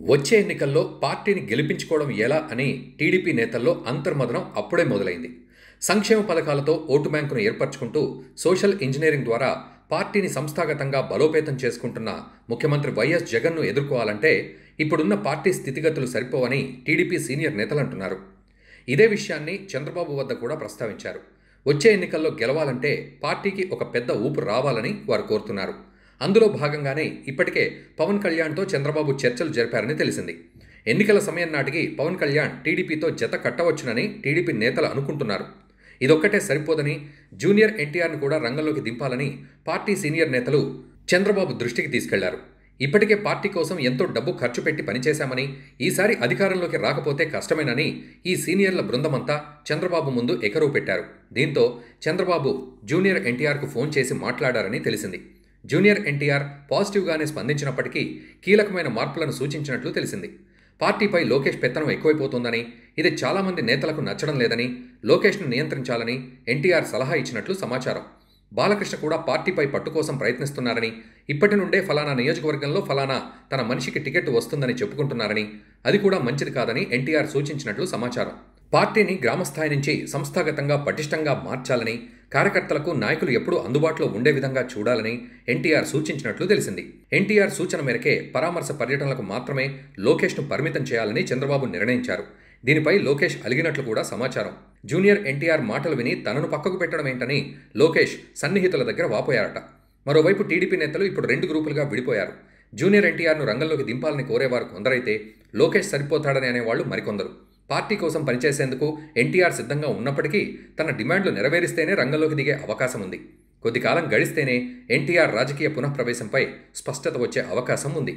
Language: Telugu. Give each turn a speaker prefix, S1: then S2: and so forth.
S1: వచ్చే ఎన్నికల్లో పార్టీని గెలిపించుకోవడం ఎలా అని టీడీపీ నేతల్లో అంతర్మదనం అప్పుడే మొదలైంది. సంక్షేమ పథకాలతో ఓటు బ్యాంకును ఏర్పరచుకుంటూ సోషల్ ఇంజనీరింగ్ ద్వారా పార్టీని సంస్థాగతంగా బలోపేతం చేసుకుంటున్న ముఖ్యమంత్రి వైఎస్ జగన్ను ఎదుర్కోవాలంటే ఇప్పుడున్న పార్టీ స్థితిగతులు సరిపోవని టీడీపీ సీనియర్ నేతలు అంటున్నారు. ఇదే విషయాన్ని చంద్రబాబు వద్ద కూడా ప్రస్తావించారు. వచ్చే ఎన్నికల్లో గెలవాలంటే పార్టీకి ఒక పెద్ద ఊపు రావాలని వారు కోరుతున్నారు. అందులో భాగంగానే ఇప్పటికే పవన్ కళ్యాణ్తో చంద్రబాబు చర్చలు జరిపారని తెలిసింది. ఎన్నికల సమయం నాటికి పవన్ కళ్యాణ్ టీడీపీతో జత కట్టవచ్చునని టీడీపీ నేతలు అనుకుంటున్నారు. ఇదొక్కటే సరిపోదని జూనియర్ ఎన్టీఆర్ను కూడా రంగంలోకి దింపాలని పార్టీ సీనియర్ నేతలు చంద్రబాబు దృష్టికి తీసుకెళ్ళారు. ఇప్పటికే పార్టీ కోసం ఎంతో డబ్బు ఖర్చు పెట్టి పనిచేశామని ఈసారి అధికారంలోకి రాకపోతే కష్టమేనని ఈ సీనియర్ల బృందమంతా చంద్రబాబు ముందు ఎకరువు పెట్టారు. దీంతో చంద్రబాబు జూనియర్ ఎన్టీఆర్కు ఫోన్ చేసి మాట్లాడారని తెలిసింది. జూనియర్ ఎన్టీఆర్ పాజిటివ్గానే స్పందించినప్పటికీ కీలకమైన మార్పులను సూచించినట్లు తెలిసింది. పార్టీపై లోకేష్ పెత్తనం ఎక్కువైపోతుందని ఇది చాలామంది నేతలకు నచ్చడం లేదని లోకేష్ను నియంత్రించాలని ఎన్టీఆర్ సలహా ఇచ్చినట్లు సమాచారం. బాలకృష్ణ కూడా పార్టీపై పట్టు కోసం ప్రయత్నిస్తున్నారని ఇప్పటి నుండే ఫలానా నియోజకవర్గంలో ఫలానా తన మనిషికి టికెట్ వస్తుందని చెప్పుకుంటున్నారని అది కూడా మంచిది కాదని ఎన్టీఆర్ సూచించినట్లు సమాచారం. పార్టీని గ్రామస్థాయి నుంచి సంస్థాగతంగా పటిష్టంగా మార్చాలని కార్యకర్తలకు నాయకులు ఎప్పుడూ అందుబాటులో ఉండే విధంగా చూడాలని ఎన్టీఆర్ సూచించినట్లు తెలిసింది. ఎన్టీఆర్ సూచన మేరకే పరామర్శ పర్యటనలకు మాత్రమే లోకేష్ను పరిమితం చేయాలని చంద్రబాబు నిర్ణయించారు. దీనిపై లోకేష్ అలిగినట్లు కూడా సమాచారం. జూనియర్ ఎన్టీఆర్ మాటలు విని తనను పక్కకు పెట్టడం ఏంటని లోకేష్ సన్నిహితుల దగ్గర వాపోయారట. మరోవైపు టీడీపీ నేతలు ఇప్పుడు రెండు గ్రూపులుగా విడిపోయారు. జూనియర్ ఎన్టీఆర్ను రంగంలోకి దింపాలని కోరేవారు కొందరైతే లోకేష్ సరిపోతాడని అనేవాళ్ళు మరికొందరు. పార్టీ కోసం పనిచేసేందుకు ఎన్టీఆర్ సిద్ధంగా ఉన్నప్పటికీ తన డిమాండ్లు నెరవేరిస్తేనే రంగంలోకి దిగే అవకాశం ఉంది. కొద్దికాలం గడిస్తేనే ఎన్టీఆర్ రాజకీయ పునఃప్రవేశంపై స్పష్టత వచ్చే అవకాశం ఉంది.